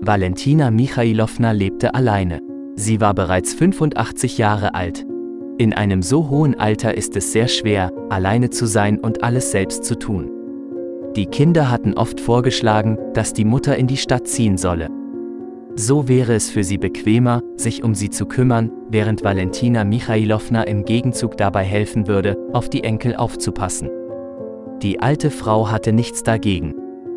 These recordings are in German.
Valentina Michailowna lebte alleine. Sie war bereits 85 Jahre alt. In einem so hohen Alter ist es sehr schwer, alleine zu sein und alles selbst zu tun. Die Kinder hatten oft vorgeschlagen, dass die Mutter in die Stadt ziehen solle. So wäre es für sie bequemer, sich um sie zu kümmern, während Valentina Michailowna im Gegenzug dabei helfen würde, auf die Enkel aufzupassen. Die alte Frau hatte nichts dagegen.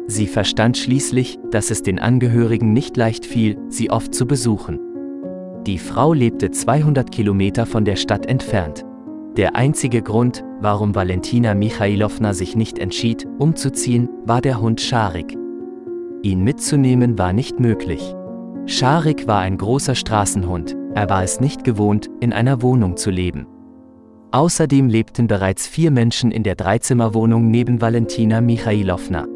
Sie verstand schließlich, dass es den Angehörigen nicht leicht fiel, sie oft zu besuchen. Die Frau lebte 200 Kilometer von der Stadt entfernt. Der einzige Grund, warum Valentina Michailowna sich nicht entschied, umzuziehen, war der Hund Scharik. Ihn mitzunehmen war nicht möglich. Scharik war ein großer Straßenhund, er war es nicht gewohnt, in einer Wohnung zu leben. Außerdem lebten bereits vier Menschen in der Dreizimmerwohnung neben Valentina Michailowna.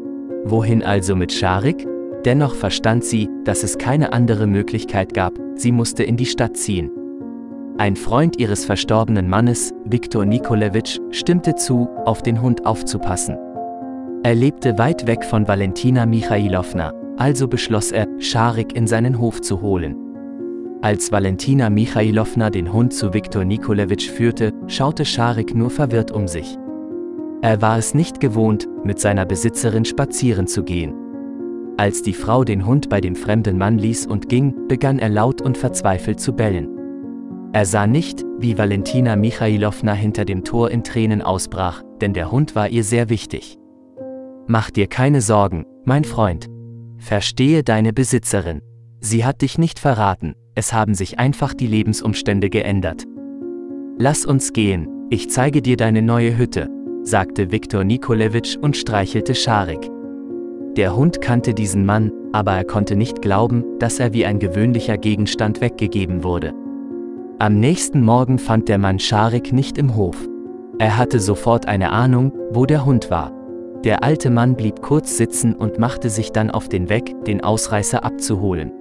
Wohin also mit Scharik? Dennoch verstand sie, dass es keine andere Möglichkeit gab, sie musste in die Stadt ziehen. Ein Freund ihres verstorbenen Mannes, Viktor Nikolewitsch, stimmte zu, auf den Hund aufzupassen. Er lebte weit weg von Valentina Michailowna, also beschloss er, Scharik in seinen Hof zu holen. Als Valentina Michailowna den Hund zu Viktor Nikolewitsch führte, schaute Scharik nur verwirrt um sich. Er war es nicht gewohnt, mit seiner Besitzerin spazieren zu gehen. Als die Frau den Hund bei dem fremden Mann ließ und ging, begann er laut und verzweifelt zu bellen. Er sah nicht, wie Valentina Michailowna hinter dem Tor in Tränen ausbrach, denn der Hund war ihr sehr wichtig. Mach dir keine Sorgen, mein Freund. Verstehe deine Besitzerin. Sie hat dich nicht verraten, es haben sich einfach die Lebensumstände geändert. Lass uns gehen, ich zeige dir deine neue Hütte, sagte Viktor Nikolewitsch und streichelte Scharik. Der Hund kannte diesen Mann, aber er konnte nicht glauben, dass er wie ein gewöhnlicher Gegenstand weggegeben wurde. Am nächsten Morgen fand der Mann Scharik nicht im Hof. Er hatte sofort eine Ahnung, wo der Hund war. Der alte Mann blieb kurz sitzen und machte sich dann auf den Weg, den Ausreißer abzuholen.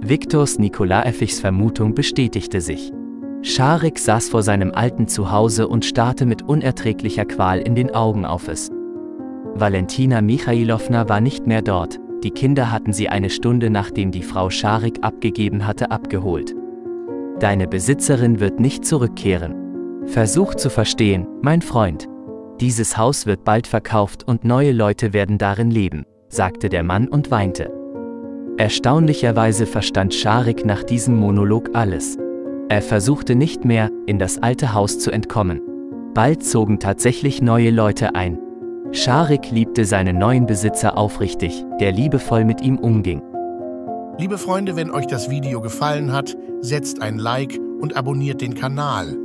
Viktors Nikolaevichs Vermutung bestätigte sich. Scharik saß vor seinem alten Zuhause und starrte mit unerträglicher Qual in den Augen auf es. Valentina Michailowna war nicht mehr dort, die Kinder hatten sie eine Stunde nachdem die Frau Scharik abgegeben hatte abgeholt. Deine Besitzerin wird nicht zurückkehren. Versuch zu verstehen, mein Freund. Dieses Haus wird bald verkauft und neue Leute werden darin leben, sagte der Mann und weinte. Erstaunlicherweise verstand Scharik nach diesem Monolog alles. Er versuchte nicht mehr, in das alte Haus zu entkommen. Bald zogen tatsächlich neue Leute ein. Scharik liebte seinen neuen Besitzer aufrichtig, der liebevoll mit ihm umging. Liebe Freunde, wenn euch das Video gefallen hat, setzt ein Like und abonniert den Kanal.